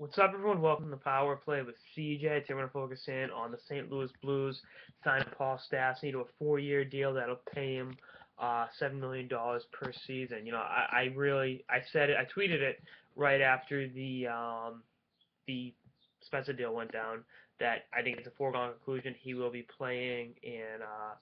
What's up, everyone? Welcome to Power Play with CJ. Today we're going to focus in on the St. Louis Blues signing Paul Stastny to a four-year deal that'll pay him uh, seven million dollars per season. You know, I, I really, I said it, I tweeted it right after the um, the Spezza deal went down that I think it's a foregone conclusion he will be playing in uh,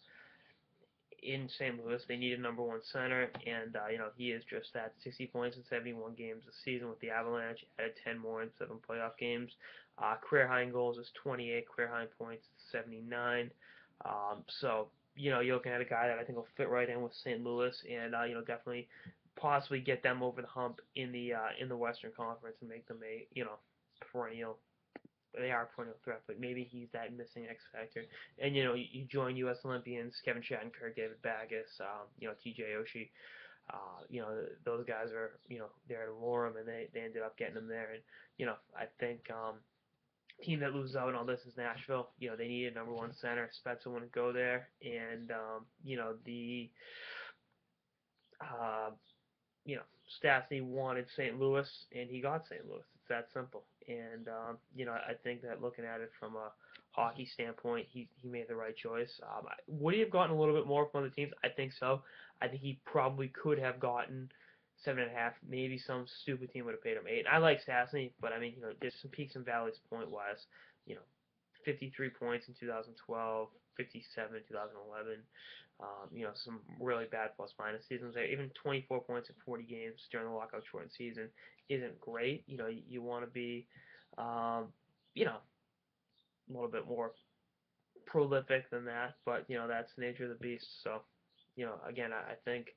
in St. Louis. They need a number one center, and uh, you know he is just that. 60 points in 71 games this season with the Avalanche. Added 10 more in seven playoff games. Uh, career high in goals is 28. Career high in points is 79. Um, so you know you're looking at a guy that I think will fit right in with St. Louis, and uh, you know definitely possibly get them over the hump in the uh, in the Western Conference and make them a you know perennial they are a perennial threat, but maybe he's that missing X factor. And you know, you, you join U.S. Olympians, Kevin Shattenkirk, David Backes, um, you know, T.J. Oshie. Uh, you know, those guys are you know there to lure him, and they they ended up getting him there. And you know, I think um, team that loses out on all this is Nashville. You know, they need a number one center. Spezza wouldn't go there, and um, you know the. Uh, you know, Stastny wanted St. Louis, and he got St. Louis. It's that simple. And um, you know, I think that looking at it from a hockey standpoint, he he made the right choice. Um, would he have gotten a little bit more from other teams? I think so. I think he probably could have gotten seven and a half. Maybe some stupid team would have paid him eight. I like Stastny, but I mean, you know, there's some peaks and valleys point wise. You know, 53 points in 2012, 57 in 2011. Um, you know, some really bad plus minus seasons there. Even 24 points in 40 games during the lockout shortened season isn't great. You know, you, you want to be, um, you know, a little bit more prolific than that, but you know that's the nature of the beast. So, you know, again, I, I think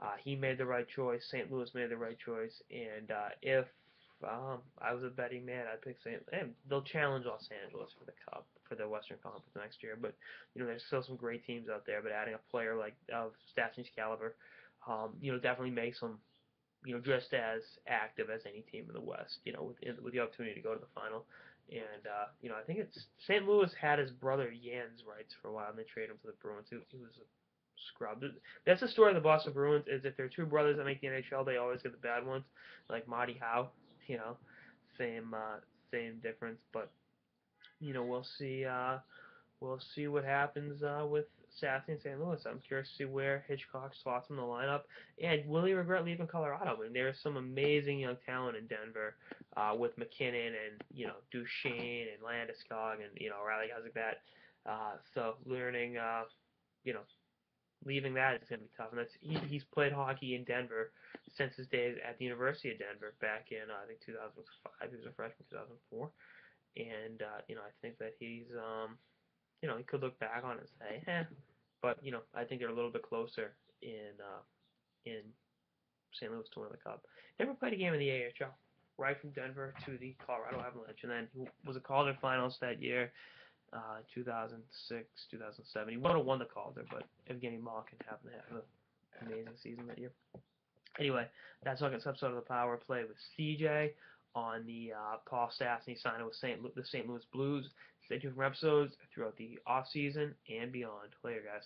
uh, he made the right choice. St. Louis made the right choice, and uh, if um, I was a betting man, I'd pick St. And they'll challenge Los Angeles for the Cup for the Western Conference next year. But you know, there's still some great teams out there. But adding a player like of Stastny's caliber, um, you know, definitely makes them, you know, just as active as any team in the West. You know, with with the opportunity to go to the final. And uh, you know, I think it's St. Louis had his brother Yan's rights for a while, and they traded him to the Bruins. He, he was a scrub. That's the story of the Boston Bruins. Is if there are two brothers that make the NHL, they always get the bad ones, like Marty Howe. You know, same uh, same difference, but you know, we'll see. Uh, we'll see what happens uh, with Stastny and St. Louis. I'm curious to see where Hitchcock slots in the lineup. And will he regret leaving Colorado? I mean, there's some amazing young talent in Denver uh, with MacKinnon and you know Duchene and Landeskog and you know Riley guys like that. Uh, so learning, uh, you know, leaving that is going to be tough. And that's he, he's played hockey in Denver since his days at the University of Denver back in uh, I think 2005. He was a freshman 2004 and uh, you know I think that he's um, you know he could look back on it and say, eh, but you know I think they're a little bit closer in uh, in St. Louis to win the Cup. Never played a game in the AHL. Right from Denver to the Colorado Avalanche, and then he was a Calder finals that year, uh, 2006, 2007. He would have won the Calder, but Evgeny Malkin happened to have an amazing season that year. Anyway, that's got episode of the Power Play with CJ on the uh, Paul Stastny signing with St. Lu- the St. Louis Blues. Stay tuned for episodes throughout the off season and beyond. Later, guys.